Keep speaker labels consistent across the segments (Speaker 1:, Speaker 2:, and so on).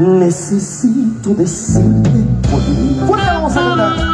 Speaker 1: necesito decirte por mí.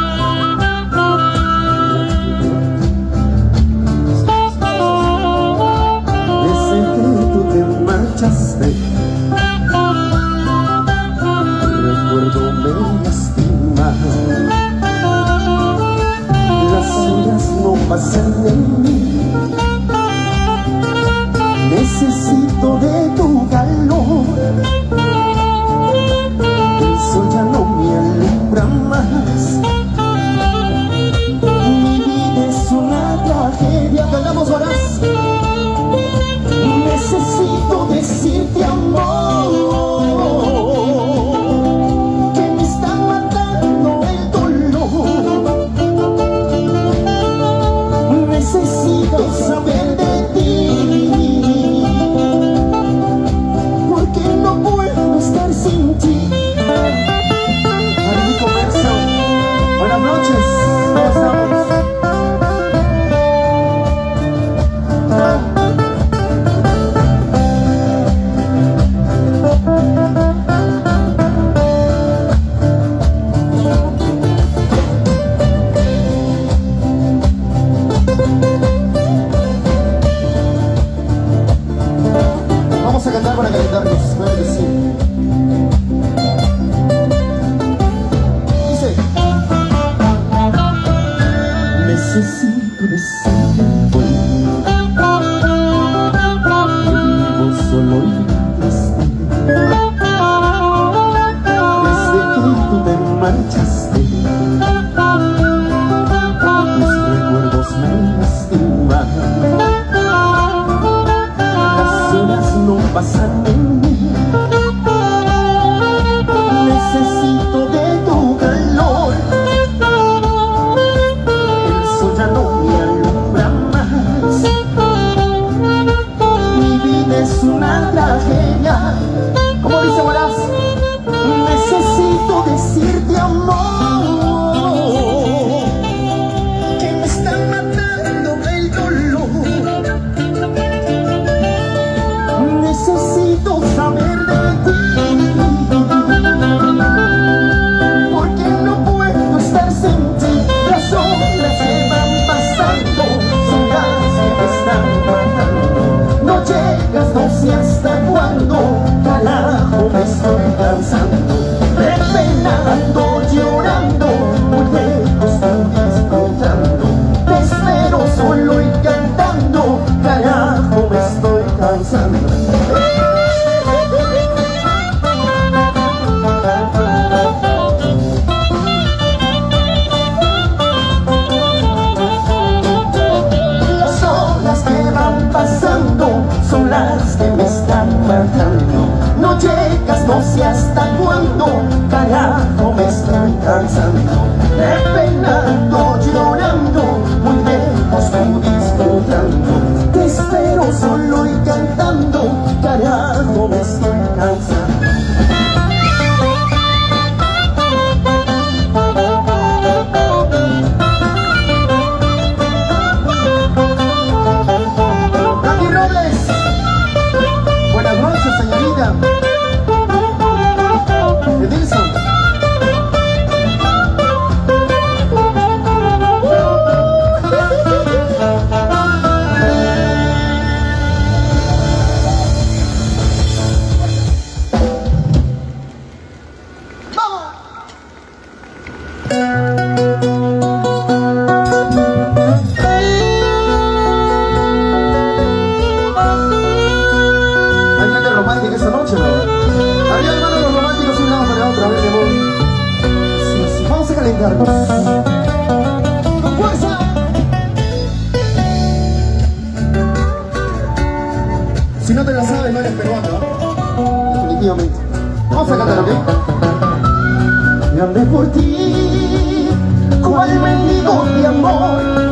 Speaker 1: this. Hasta cuándo oh Si no te la sabes, no eres peruano. Definitivamente. Vamos a cantar, ¿ok? Grande por ti, cual mendigo de amor.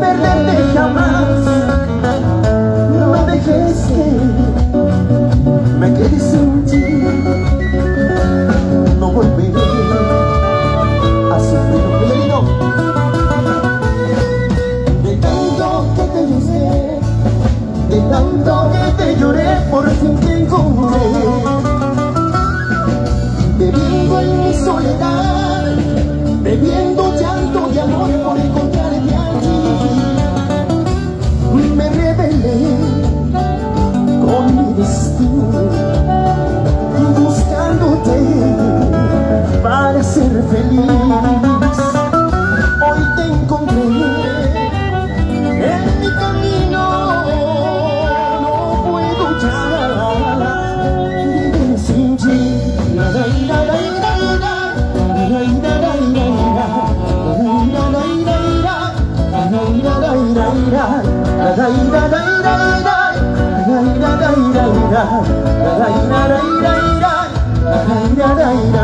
Speaker 1: perderte jamás. ser feliz. Hoy te encontré en mi camino, no puedo ya sin ti. da da da da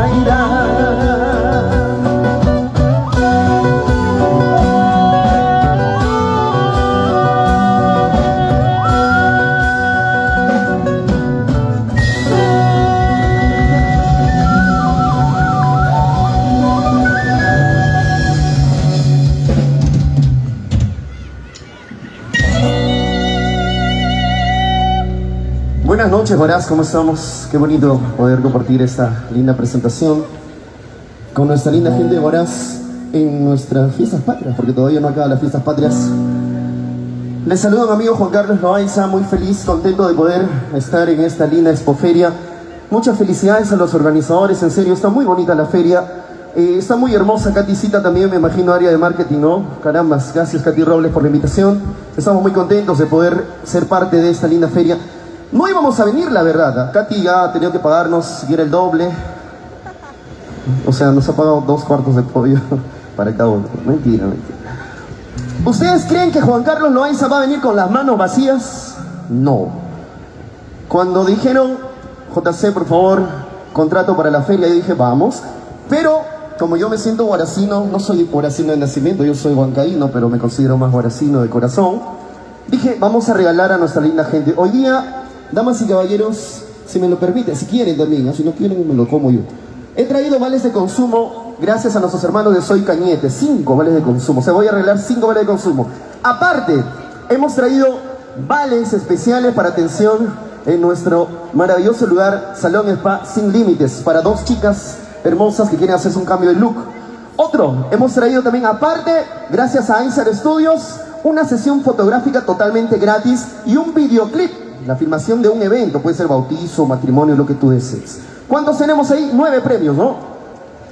Speaker 1: Buenas noches, Horaz, ¿cómo estamos? Qué bonito poder compartir esta linda presentación con nuestra linda gente de Horaz en nuestras fiestas patrias, porque todavía no acaban las fiestas patrias. Les saludo a mi amigo Juan Carlos Loaiza, muy feliz, contento de poder estar en esta linda expoferia. Muchas felicidades a los organizadores, en serio, está muy bonita la feria. Eh, está muy hermosa, Katy Cita también, me imagino, área de marketing, ¿no? Carambas, gracias Katy Robles por la invitación. Estamos muy contentos de poder ser parte de esta linda feria. No íbamos a venir, la verdad. Katy ya ha tenido que pagarnos siquiera el doble. O sea, nos ha pagado dos cuartos de pollo para cada uno. Mentira, mentira. ¿Ustedes creen que Juan Carlos Loaiza va a venir con las manos vacías? No. Cuando dijeron, JC, por favor, contrato para la feria, yo dije, vamos. Pero como yo me siento guaracino, no soy guaracino de nacimiento, yo soy huancaíno, pero me considero más guaracino de corazón, dije, vamos a regalar a nuestra linda gente. Hoy día, damas y caballeros, si me lo permiten, si quieren también, si no quieren me lo como yo. He traído vales de consumo gracias a nuestros hermanos de Soy Cañete, cinco vales de consumo, se voy a regalar cinco vales de consumo. Aparte, hemos traído vales especiales para atención en nuestro maravilloso lugar Salón Spa Sin Límites para dos chicas hermosas que quieren hacerse un cambio de look. Otro, hemos traído también aparte, gracias a Acer Studios, una sesión fotográfica totalmente gratis y un videoclip, la filmación de un evento, puede ser bautizo, matrimonio, lo que tú desees. ¿Cuántos tenemos ahí? Nueve premios, ¿no?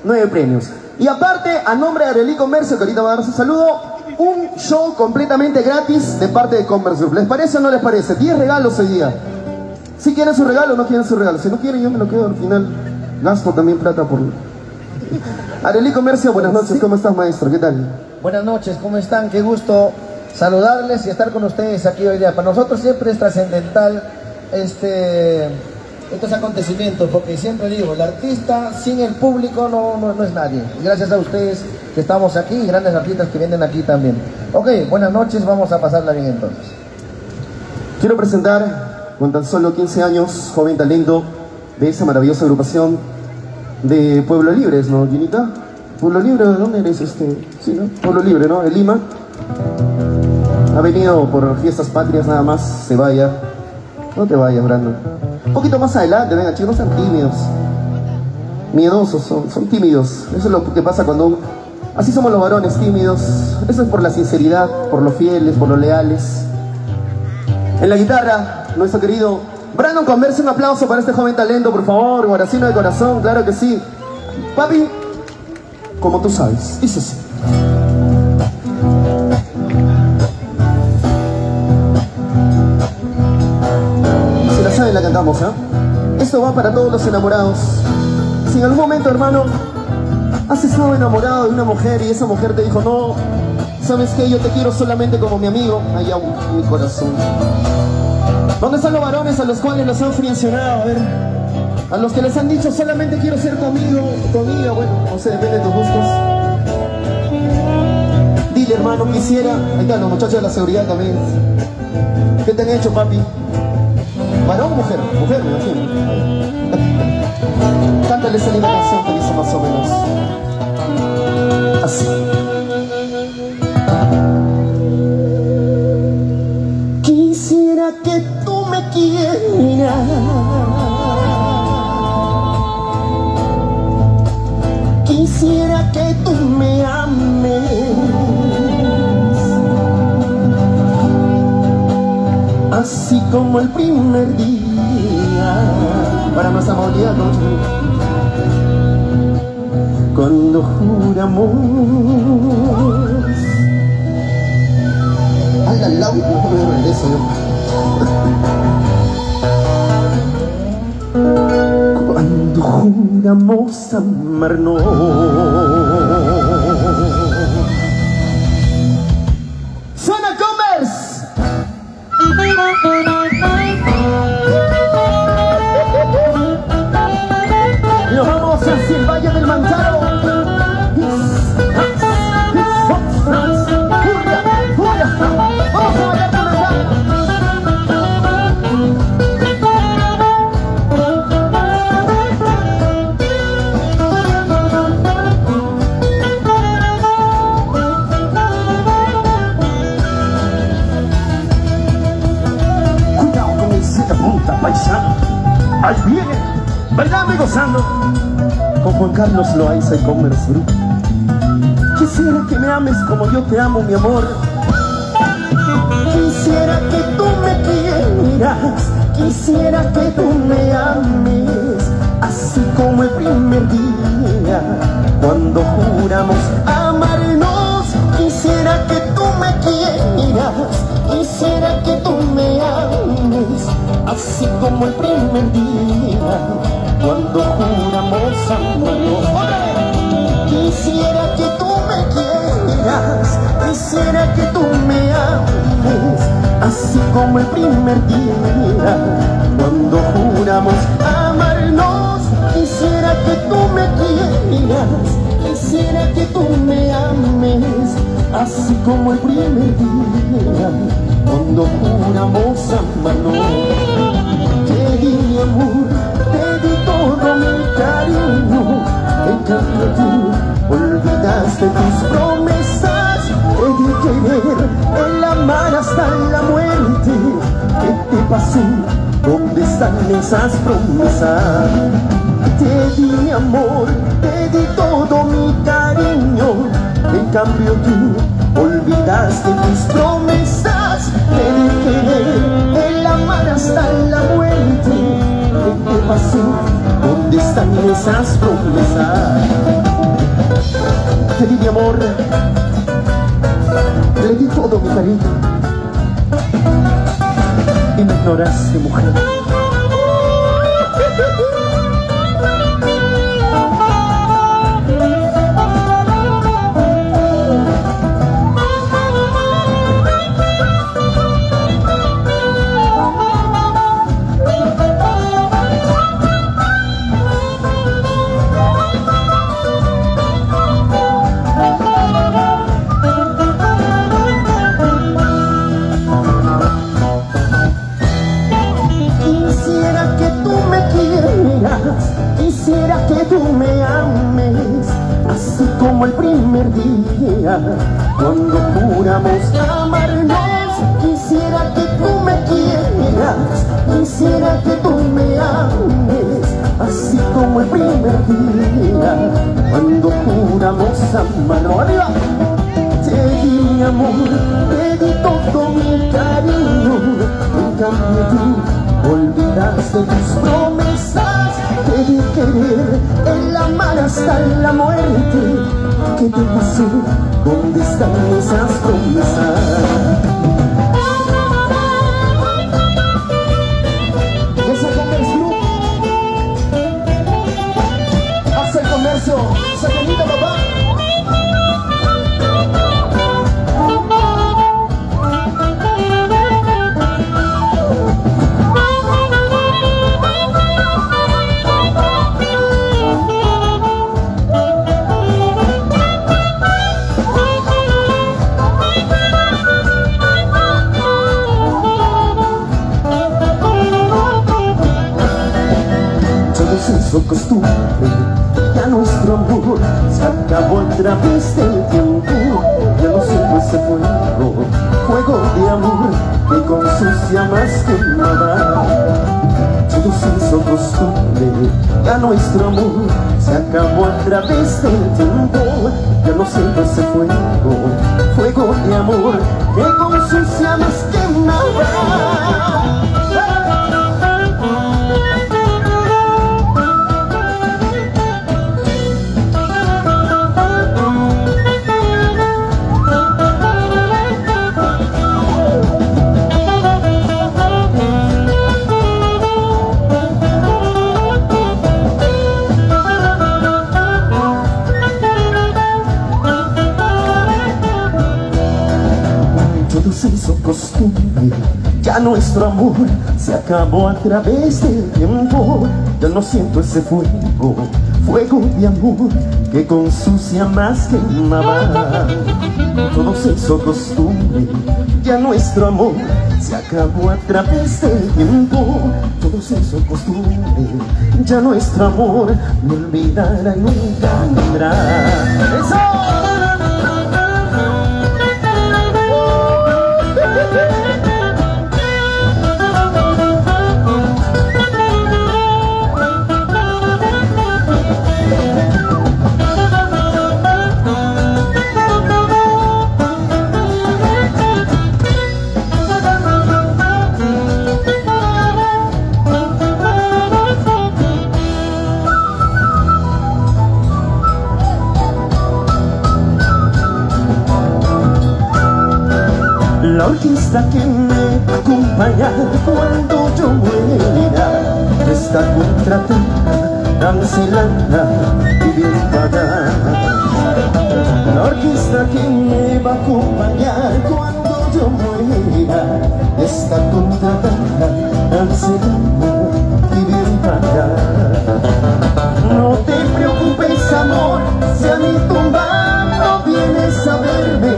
Speaker 1: Nueve premios. Y aparte, a nombre de Arelí Comercio, que ahorita va a dar su saludo, un show completamente gratis de parte de Commerce Group. ¿Les parece o no les parece? Diez regalos hoy día. Si quieren su regalo o no quieren su regalo. Si no quieren, yo me lo quedo al final. Gasto también plata por... Arelí Comercio, buenas noches. ¿Cómo estás, maestro? ¿Qué tal?
Speaker 2: Buenas noches, ¿cómo están? Qué gusto saludarles y estar con ustedes aquí hoy día. Para nosotros siempre es trascendental este, estos acontecimientos, porque siempre digo, el artista sin el público no, no, es nadie. gracias a ustedes que estamos aquí y grandes artistas que vienen aquí también. Ok, buenas noches, vamos a pasarla bien entonces.
Speaker 1: Quiero presentar, con tan solo 15 años, joven talento de esa maravillosa agrupación de Pueblo Libre, ¿no, Ginita? Pueblo Libre, ¿de dónde eres? Este? Sí, ¿no? Pueblo Libre, ¿no? De Lima. Ha venido por fiestas patrias nada más, se vaya. No te vayas, Brandon. Un poquito más adelante, venga, chicos, no sean tímidos. Miedosos, son, son tímidos. Eso es lo que pasa cuando... Así somos los varones, tímidos. Eso es por la sinceridad, por los fieles, por los leales. En la guitarra, nuestro querido Brandon Converse, un aplauso para este joven talento, por favor, guaracino de corazón, claro que sí. Papi, como tú sabes, dice así. Para todos los enamorados. Si en algún momento, hermano, has estado enamorado de una mujer y esa mujer te dijo, no, ¿sabes qué? Yo te quiero solamente como mi amigo. Allá mi corazón. ¿Dónde están los varones a los cuales los han friccionado? A ver, a los que les han dicho solamente quiero ser tu amigo, tu amiga, bueno, no sé, depende de tus gustos. Dile, hermano, quisiera. Ahí están los muchachos de la seguridad también. ¿Qué te han hecho, papi? ¿Varón o mujer? Mujer, me imagino. Cántale esa linda canción que dice más o menos. Así. Quisiera que Quisiera Así como el primer día. Para más amabilidad Cuando juramos. Al lado, no me regreso cuando juramos amarnos Juan Carlos Loaiza y Commerce. Quisiera que me ames como yo te amo, mi amor. Quisiera que tú me quieras, quisiera que tú me ames así como el primer día, cuando juramos así como el primer día, cuando juramos amarnos. Te di amor, te di todo mi cariño, en cambio tú olvidaste tus promesas, te di querer, el amar hasta la muerte, ¿qué te pasó? ¿Dónde están esas promesas? Te di amor, te di todo mi cariño, en cambio tú olvidaste tus promesas, te querer, el amar hasta la muerte, ¿qué te pasó? ¿Dónde están esas promesas? Te di mi amor, le di todo mi cariño y me ignoraste, mujer. Cuando juramos amarnos. ¡Arriba! Te di mi amor, te di todo mi cariño, en cambio tú olvidaste tus promesas, te di querer, el amar hasta la muerte. ¿Qué te pasó? ¿Dónde están esas promesas? Se acabó a través del. Se acabó a través del tiempo. Ya no siento ese fuego, fuego de amor Que con sus llamas quemaba Todo se hizo costumbre Ya nuestro amor se acabó a través del tiempo. Todo se hizo Ya nuestro amor me olvidará y nunca. Vendrá ¡Eso! Orquesta que me acompaña cuando yo muera está contratada, cancelada y bien pagada. La orquesta que me va a acompañar cuando yo muera está contratada, cancelada y bien pagada. No te preocupes amor, si a mi tumba no vienes a verme,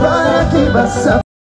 Speaker 1: ¿para qué vas a